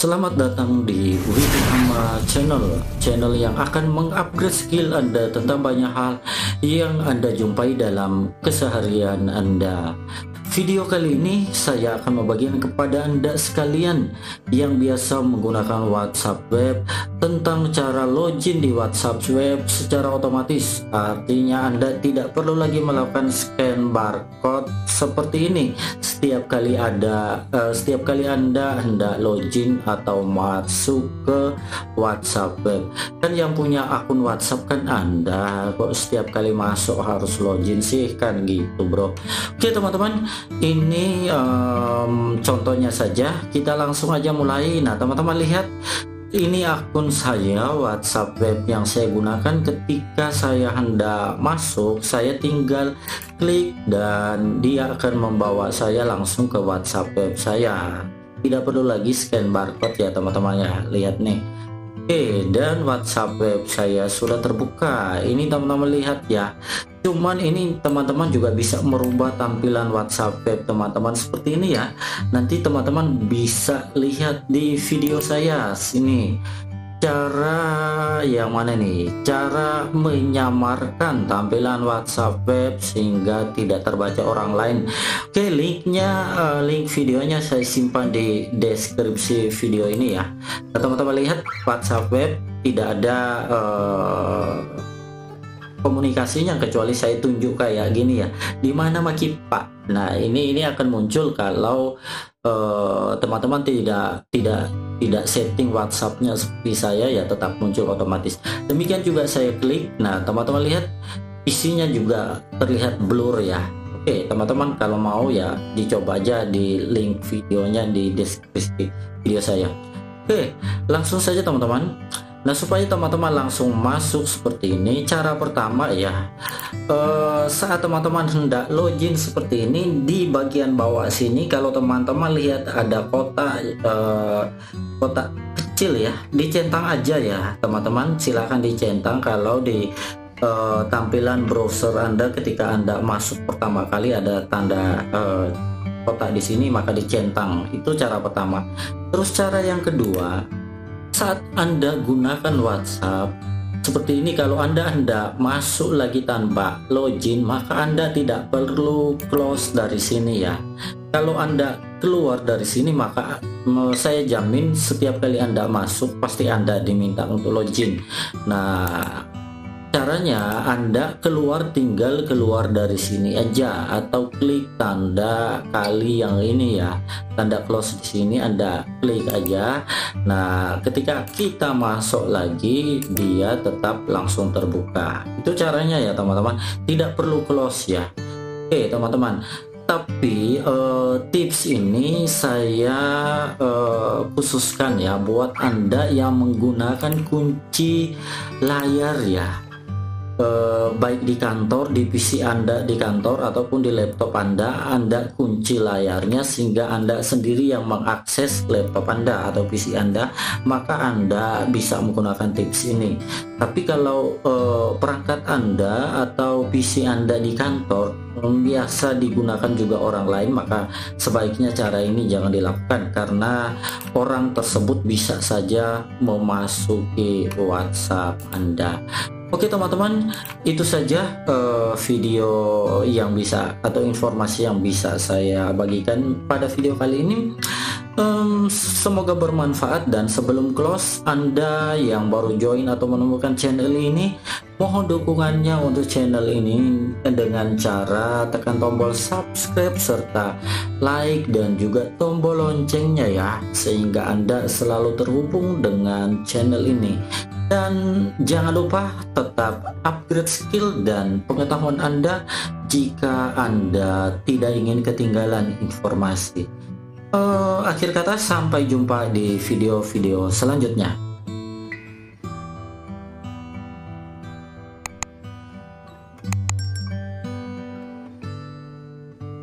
Selamat datang di Wikihama Channel, channel yang akan mengupgrade skill Anda tentang banyak hal yang Anda jumpai dalam keseharian Anda. Video kali ini saya akan membagikan kepada Anda sekalian yang biasa menggunakan WhatsApp web tentang cara login di WhatsApp web secara otomatis. Artinya Anda tidak perlu lagi melakukan scan barcode seperti ini setiap kali ada uh, setiap kali Anda hendak login atau masuk ke WhatsApp web. Kan yang punya akun WhatsApp kan Anda. Kok setiap kali masuk harus login sih kan gitu, Bro. Oke, teman-teman ini um, contohnya saja kita langsung aja mulai nah teman-teman lihat ini akun saya WhatsApp web yang saya gunakan. Ketika saya hendak masuk saya tinggal klik dan dia akan membawa saya langsung ke WhatsApp web saya. Tidak perlu lagi scan barcode ya teman-teman ya. Lihat nih Oke dan WhatsApp web saya sudah terbuka. Ini teman-teman lihat ya. Cuman ini teman-teman juga bisa merubah tampilan WhatsApp web teman-teman seperti ini ya. Nanti teman-teman bisa lihat di video saya. Sini cara yang mana nih? Cara menyamarkan tampilan WhatsApp web sehingga tidak terbaca orang lain. Oke linknya uh, link videonya saya simpan di deskripsi video ini ya. Nah, teman-teman lihat WhatsApp web tidak ada uh, komunikasinya kecuali saya tunjuk kayak gini ya. Di mana maki pak? Nah ini ini akan muncul kalau eh, teman-teman uh, tidak tidak tidak setting WhatsAppnya seperti saya ya tetap muncul otomatis. Demikian juga saya klik. Nah teman-teman lihat isinya juga terlihat blur ya. Oke teman-teman kalau mau ya dicoba aja di link videonya di deskripsi video saya. Oke langsung saja teman-teman. Nah supaya teman-teman langsung masuk seperti ini cara pertama ya eh, saat teman-teman hendak login seperti ini di bagian bawah sini kalau teman-teman lihat ada kotak eh, kotak kecil ya dicentang aja ya. Teman-teman silahkan dicentang kalau di eh, tampilan browser Anda ketika Anda masuk pertama kali ada tanda eh, kotak di sini maka dicentang itu cara pertama. Terus cara yang kedua saat Anda gunakan WhatsApp seperti ini kalau Anda hendak masuk lagi tanpa login maka Anda tidak perlu close dari sini ya. Kalau Anda keluar dari sini maka saya jamin setiap kali Anda masuk pasti Anda diminta untuk login. Nah Caranya Anda keluar tinggal keluar dari sini aja atau klik tanda kali yang ini ya. Tanda close di sini Anda klik aja. Nah, ketika kita masuk lagi dia tetap langsung terbuka. Itu caranya ya, teman-teman. Tidak perlu close ya. Oke, teman-teman tapi uh, tips ini saya uh, khususkan ya buat anda yang menggunakan kunci layar ya eh, baik di kantor, di PC Anda di kantor ataupun di laptop Anda, Anda kunci layarnya sehingga Anda sendiri yang mengakses laptop Anda atau PC Anda, maka Anda bisa menggunakan tips ini. Tapi kalau eh, perangkat Anda atau PC Anda di kantor biasa digunakan juga orang lain, maka sebaiknya cara ini jangan dilakukan karena orang tersebut bisa saja memasuki WhatsApp Anda. Oke teman-teman, itu saja uh, video yang bisa atau informasi yang bisa saya bagikan pada video kali ini. Um, semoga bermanfaat dan sebelum close, Anda yang baru join atau menemukan channel ini, mohon dukungannya untuk channel ini dengan cara tekan tombol subscribe serta like dan juga tombol loncengnya ya, sehingga Anda selalu terhubung dengan channel ini. Dan jangan lupa tetap upgrade skill dan pengetahuan Anda jika Anda tidak ingin ketinggalan informasi. Uh, akhir kata sampai jumpa di video-video selanjutnya.